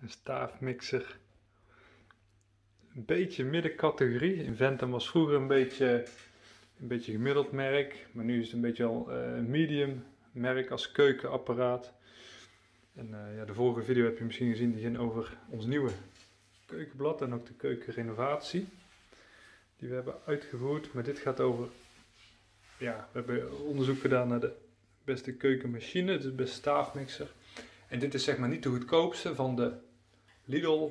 Een staafmixer. Een beetje middencategorie. Inventum was vroeger een beetje, een beetje gemiddeld merk. Maar nu is het een beetje al uh, medium merk als keukenapparaat. En uh, ja, de vorige video heb je misschien gezien, die ging over ons nieuwe keukenblad en ook de keukenrenovatie. Die we hebben uitgevoerd. Maar dit gaat over, ja, we hebben onderzoek gedaan naar de beste keukenmachine, de beste staafmixer. En dit is zeg maar niet de goedkoopste van de Lidl,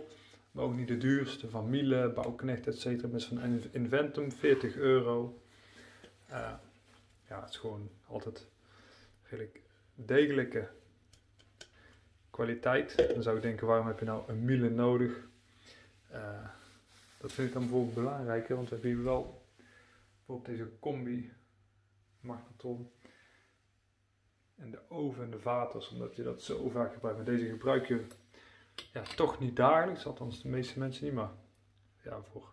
maar ook niet de duurste van Miele, Bouwknecht, etc. Met zo'n Inventum, 40 euro. Uh, ja, het is gewoon altijd redelijk degelijke kwaliteit. Dan zou ik denken, waarom heb je nou een Miele nodig? Uh, dat vind ik dan bijvoorbeeld belangrijker, want we hebben hier wel bijvoorbeeld deze combi magnetron en de oven en de vaters, omdat je dat zo vaak gebruikt. Maar deze gebruik je ja, toch niet dagelijks, althans de meeste mensen niet, maar ja, voor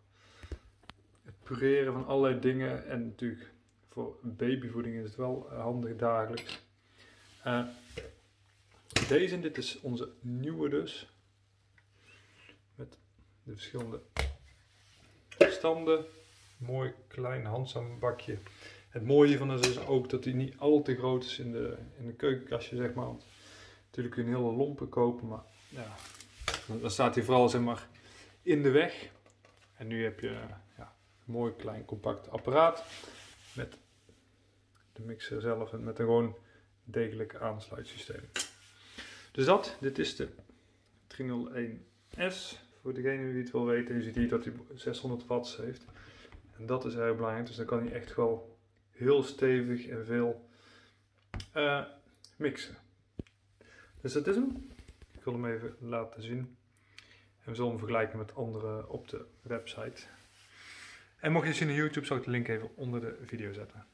het pureren van allerlei dingen en natuurlijk voor babyvoeding is het wel handig dagelijks. Uh, deze, dit is onze nieuwe dus, met de verschillende standen, mooi klein handzaam bakje. Het mooie hiervan is ook dat hij niet al te groot is in de, in de keukenkastje, zeg maar. Want natuurlijk kun je een hele lompen kopen, maar ja, dan staat hij vooral zeg maar in de weg. En nu heb je ja, een mooi klein compact apparaat met de mixer zelf en met een gewoon degelijk aansluitsysteem. Dus dat, dit is de 301S. Voor degene die het wil weten, je ziet hier dat hij 600 watts heeft. En dat is erg belangrijk, dus dan kan hij echt wel heel stevig en veel uh, mixen. Dus dat is hem. Ik wil hem even laten zien. En we zullen hem vergelijken met andere op de website. En mocht je zien op YouTube, zal ik de link even onder de video zetten.